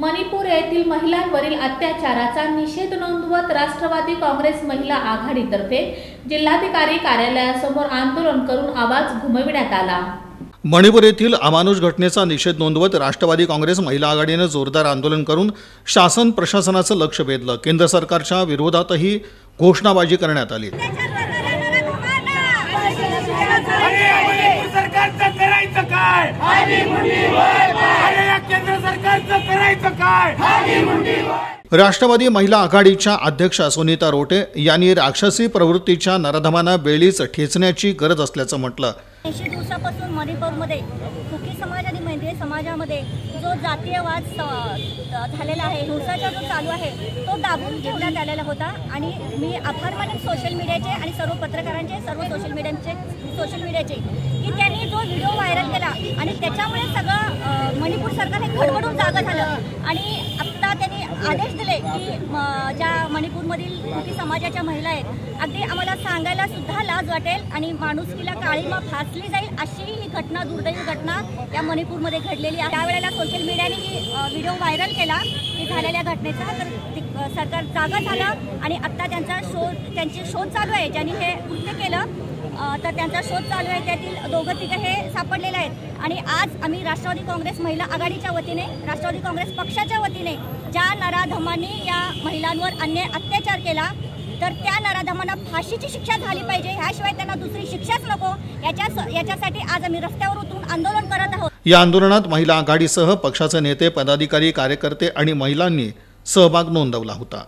मणिपूर येथील महिलांवरील अत्याचाराचा निषेध नोंदवत राष्ट्रवादी काँग्रेस महिला आघाडीतर्फे जिल्हाधिकारी कार्यालयासमोर आंदोलन करून आवाज घुमविण्यात आला. मणिपूर येथील अमानुष घटनेचा निषेध नोंदवत राष्ट्रवादी काँग्रेस महिला आघाडीनं जोरदार आंदोलन करून शासन प्रशासनाचं लक्ष वेधलं. केंद्र सरकारच्या विरोधातही घोषणाबाजी करण्यात आली. काय अरे या केंद्र सरकारचं करायचं काय राष्ट्रवादी महिला आघाडीच्या अध्यक्षा सुनीता रोटे यांनी राक्षसी प्रवृत्तीच्या नराधमांना बेळीच ठेचण्याची गरज असल्याचं म्हटलं. ऐंशी दिवसापासून मणिपूरमध्ये कुकी समाज आणि मैत्री समाजामध्ये जो जातीयवाद झालेला आहे हिंसाचार जो चालू आहे तो दाबून ठेवण्यात आलेला होता. आणि मी आभार मानेन सोशल मीडियाचे आणि सर्व पत्रकारांचे सर्व सोशल मीडियाचे सोशल मीडियाचे की त्यांनी जो व्हिडिओ व्हायरल केला आणि त्याच्यामुळे सगळं सरकार हे खडबडून जागा झालं. आणि आदेश दिले की म, ज्या मणिपूरमधील कुकी समाजाच्या महिला आहेत अगदी आम्हाला सांगायला सुद्धा लाज वाटेल आणि माणुसकीला काळीमा फासली जाईल अशी ही घटना दुर्दैवी घटना या मणिपूरमध्ये घडलेली आहे. त्यावेळेला सोशल मीडियाने ही व्हिडिओ व्हायरल केला की झालेल्या घटनेचा. तर सरकार जागा झालं आणि आत्ता त्यांचा शोध त्यांची शोध चालू आहे. ज्यांनी हे कृत्य केलं तर त्यांचा शोध चालू आहे. त्यातील दोघं तिघं हे सापडलेले आहेत. आणि आज आम्ही राष्ट्रवादी काँग्रेस महिला आघाडीच्या वतीने राष्ट्रवादी काँग्रेस पक्षाच्या वतीने ज्या नराधमांनी या महिलांवर अन्याय अत्याचार केला तर त्या नराधमांना फाशीची शिक्षा झाली पाहिजे. ह्याशिवाय त्यांना दुसरी शिक्षाच नको. याच्या याच्यासाठी आज आम्ही रस्त्यावर उतरून आंदोलन करत आहोत. या आंदोलनात महिला आघाडीसह पक्षाचे नेते पदाधिकारी कार्यकर्ते आणि महिलांनी सहभाग नोंदवला होता.